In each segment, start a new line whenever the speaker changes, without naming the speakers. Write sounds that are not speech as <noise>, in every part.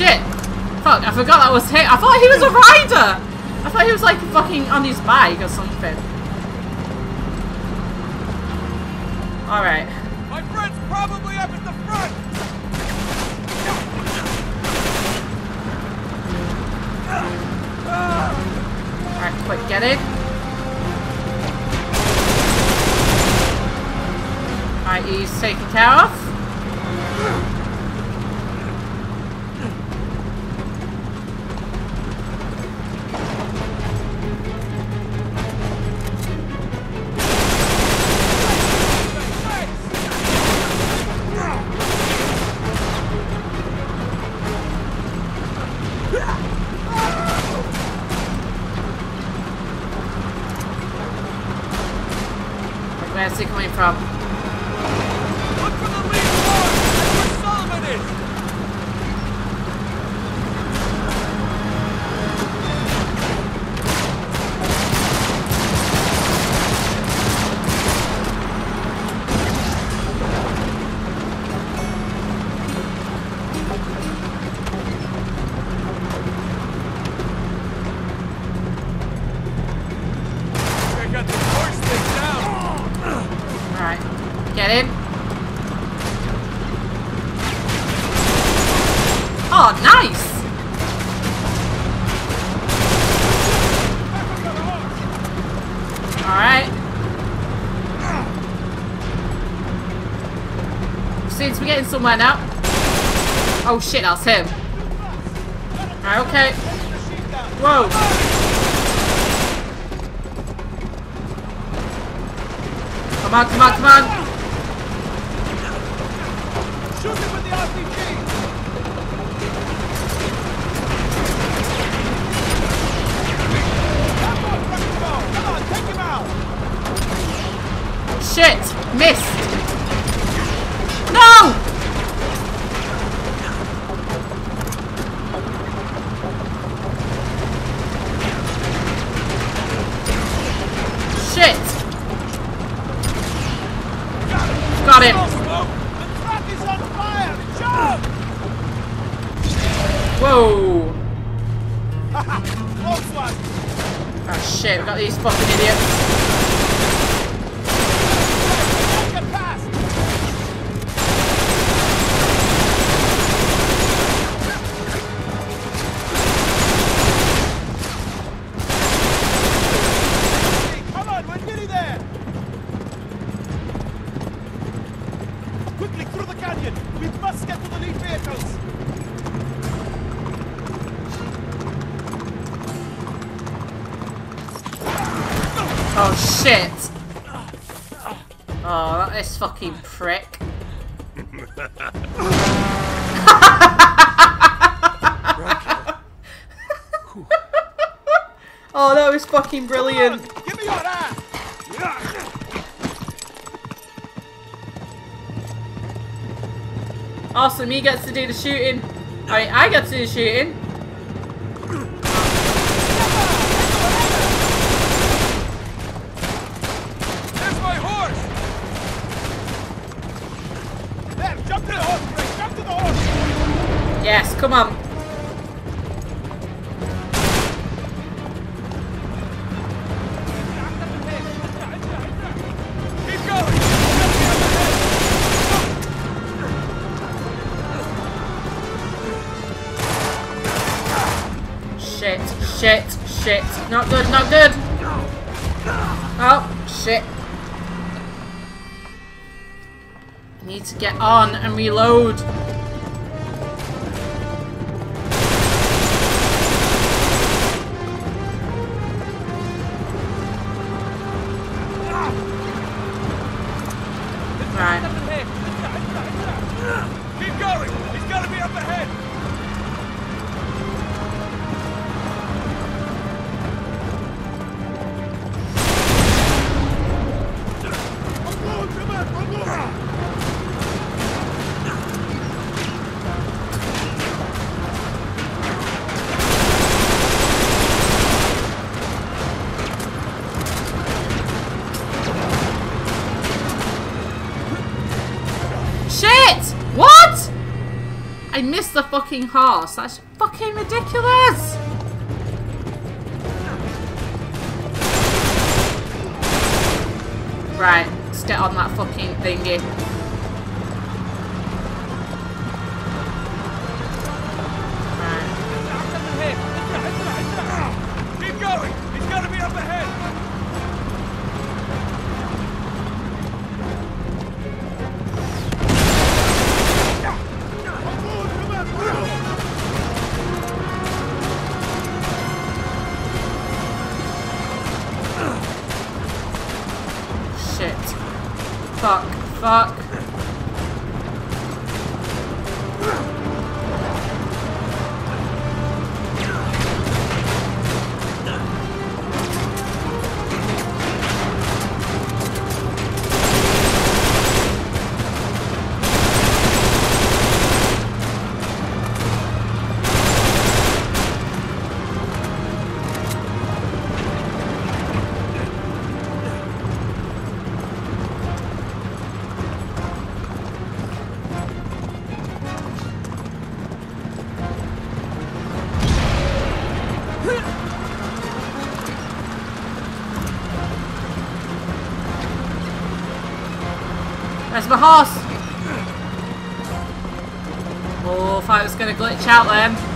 shit! Fuck, I forgot that was him. I thought he was a rider! I thought he was like fucking on his bike or something. Alright.
My friend's probably up at the front!
Alright, quick, get it. Alright, he's taken care of. Somewhere now. Oh shit, that's him. Alright, okay. Whoa. Come on, come on, come on.
Shoot him with the RPG!
Shit! Missed! No! Fucking brilliant.
On, Give me your ass!
Awesome, he gets to do the shooting. Alright, I get to do the shooting.
There's my horse!
Shit, shit. Not good, not good. Oh, shit. I need to get on and reload. Missed the fucking horse. That's fucking ridiculous. Right, let's get on that fucking thingy. Fuck. Fuck. Where's my horse? Oh, I thought it was gonna glitch out then.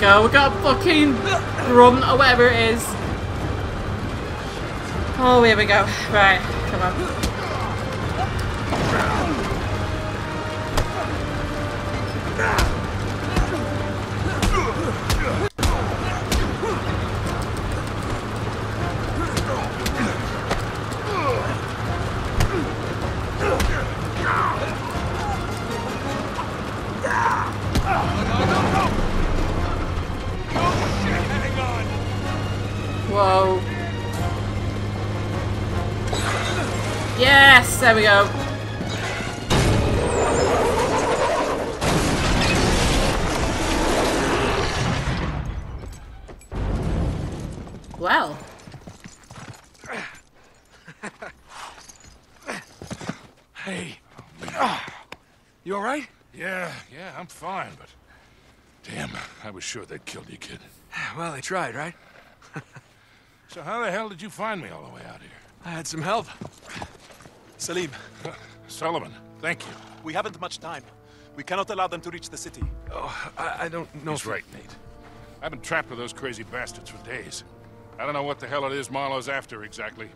Go. We
got
a fucking grunt or whatever it is. Oh, here we go. Right, come on.
You alright?
Yeah, yeah, I'm fine, but... Damn, I was sure they'd killed you, kid. <sighs>
Well, they tried, right? <laughs>
So how the hell did you find me all the way out here?
I had some help.
Salim,
Uh, Sullivan, thank you.
we haven't much time. We cannot allow them to reach the city.
Oh, I, I don't know
He's right, Nate. I've been trapped with those crazy bastards for days. I don't know what the hell it is Marlowe's after exactly,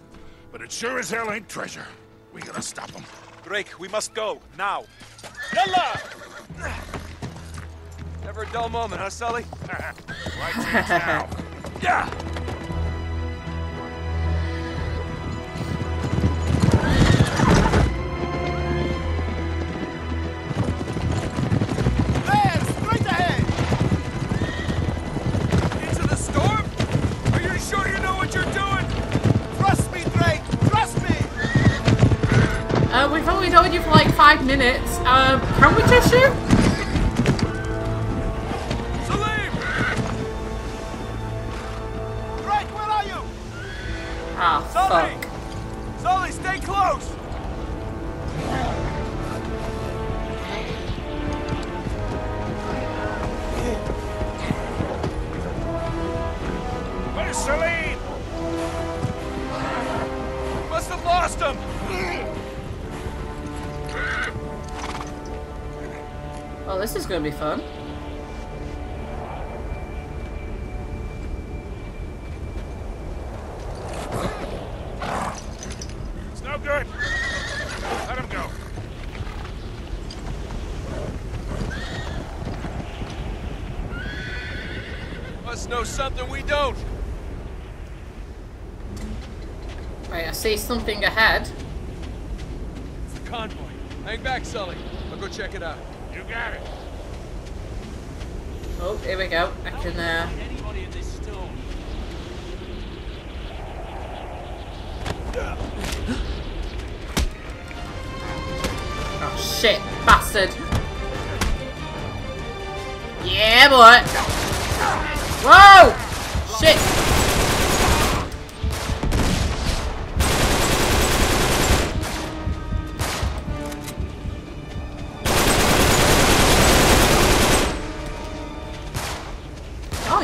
but it sure as hell ain't treasure. We gotta stop them.
Drake, we must go, now. Yalla!
Never a dull moment, huh, Sully?
Why change now?
Yeah!
Five minutes. Um, can we just Oh, this is gonna be fun.
It's no good. Let him go.
Must know something we don't.
Right, I see something ahead.
It's the convoy. Hang back, Sully. I'll go check it out.
You got it.
Oh, here we go. I can, uh...
Anybody in this storm?
Oh, shit. Bastard. Yeah, boy. Whoa! Shit.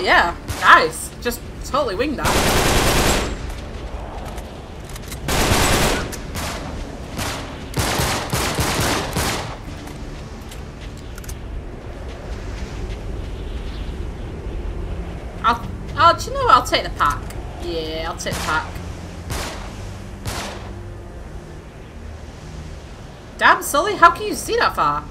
Yeah. Nice. Just totally winged that. Do you know what? I'll take the pack. Yeah, I'll take the pack. Damn, Sully, how can you see that far?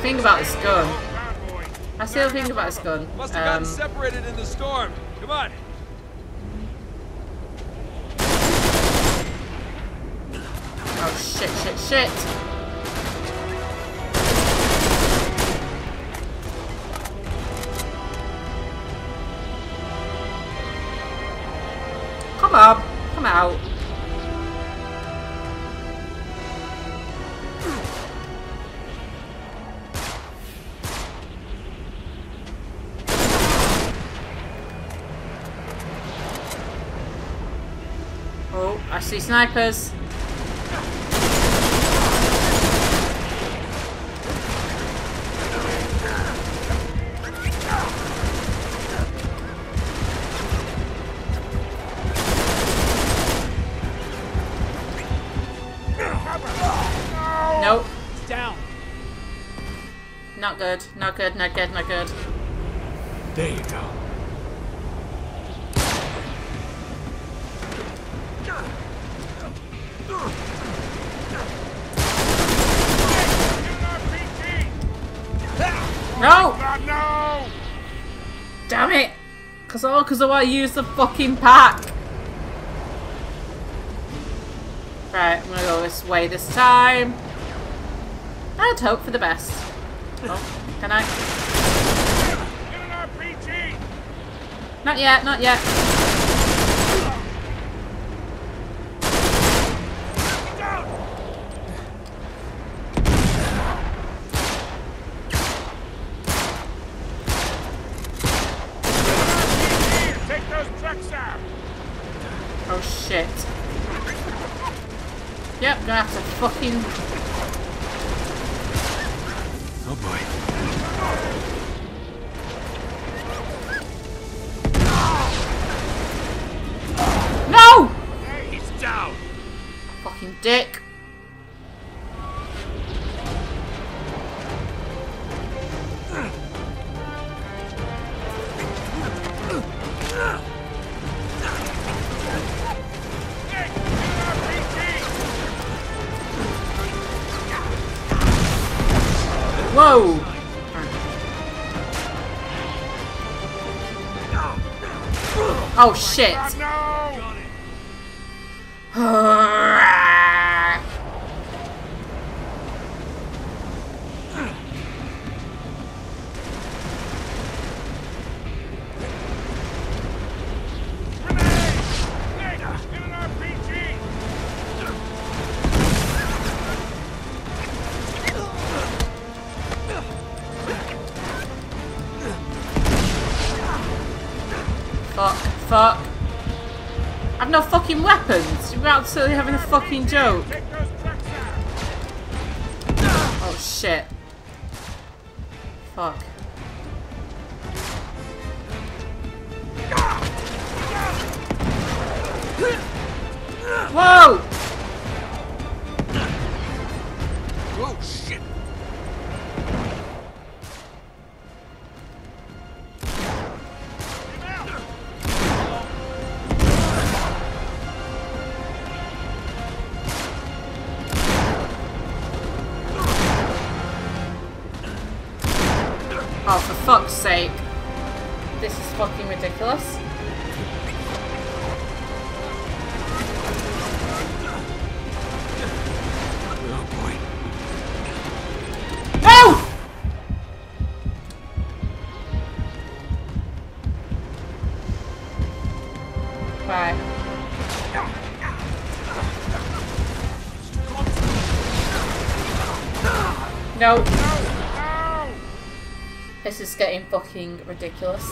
Thing about this gun. That's the only thing about this gun.
Must have gotten
Um,
separated in the storm. Come on.
oh shit, shit, shit. See snipers. Nope.
Down.
Not good. Not good. Not good. Not good.
There you go.
No!
God, no!
Damn it! Cause all cause I want to use the fucking pack. Right, I'm gonna go this way this time. I'd hope for the best. Oh, can I?
Get an RPG!
Not yet, not yet.
RPG! Take those trucks out!
Oh shit. Yep, gonna have to fucking. Whoa! Oh shit! <sighs> Oh. Fucking joke. Oh shit. Fuck. Whoa!
Oh, shit!
No. This is getting fucking ridiculous.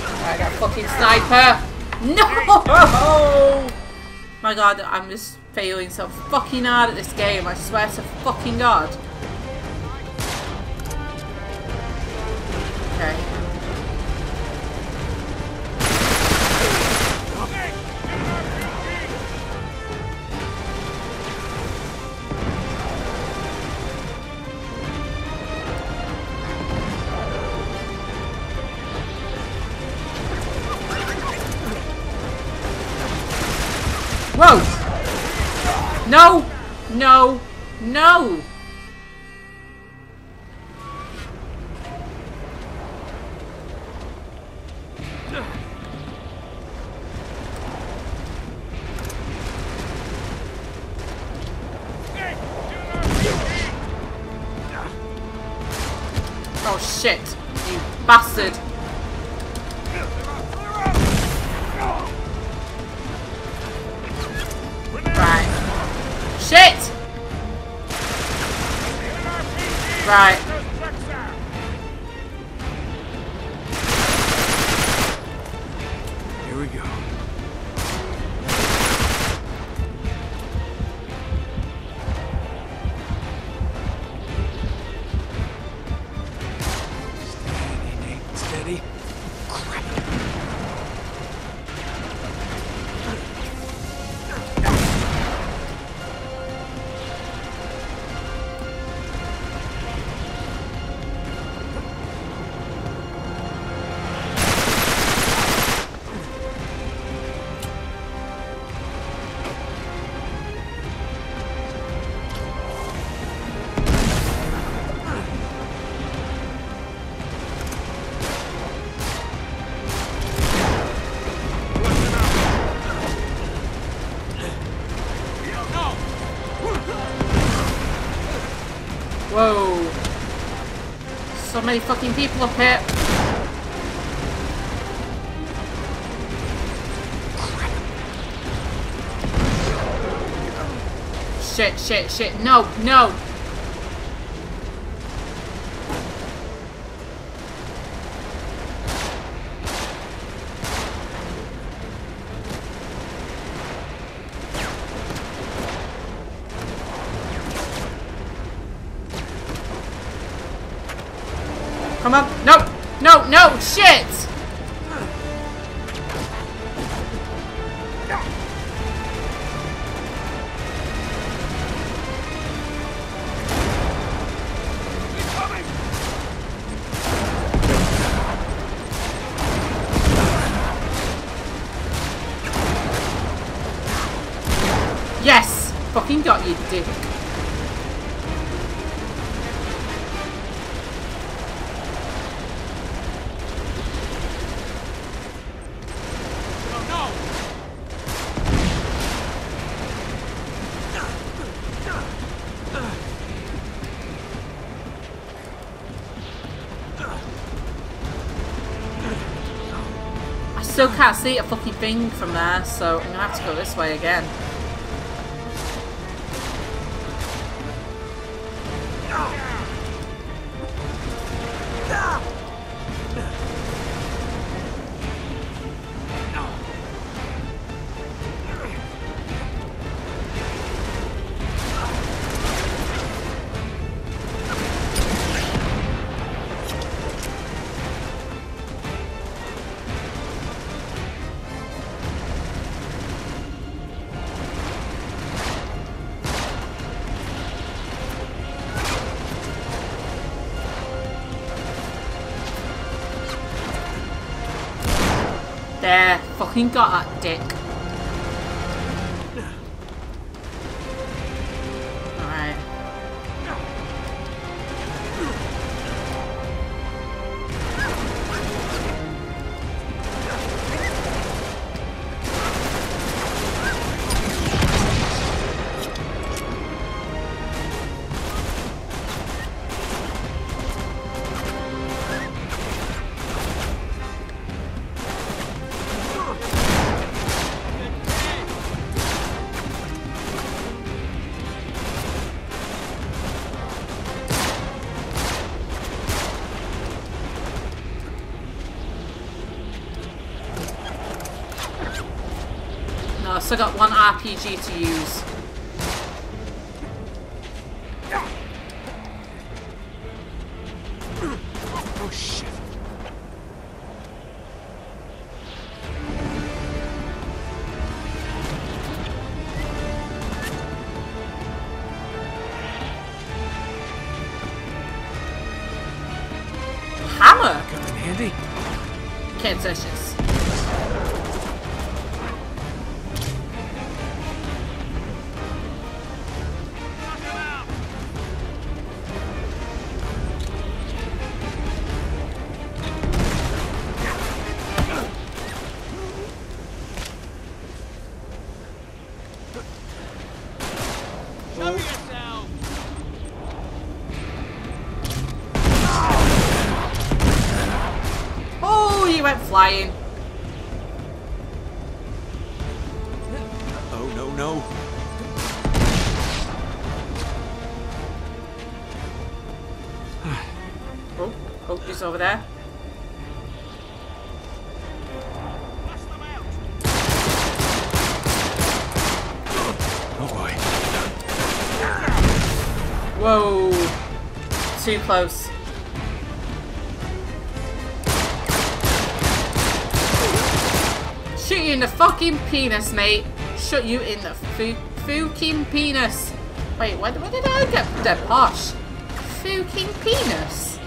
I got fucking sniper. No! My god, I'm just failing so fucking hard at this game. I swear to fucking god. No! No! No! Right. Many fucking people up here. Shit, shit, shit. No, no. Come on. No, no, no. Shit. Still can't see a fucking thing from there, so I'm gonna have to go this way again. Fucking got that dick. Still got one RPG to use. Whoa. Too close. Shoot you in the fucking penis, mate. Shoot you in the fu fucking penis. Wait, where, where did I get the posh? Fucking penis.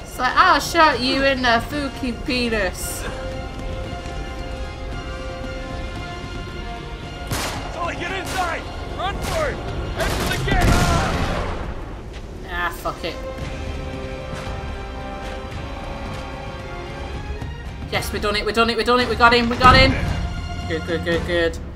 It's like, I'll shot you in the fucking penis. Yes, we done it, we've done it, we've done it, we got him, we got him. Good, good, good, good.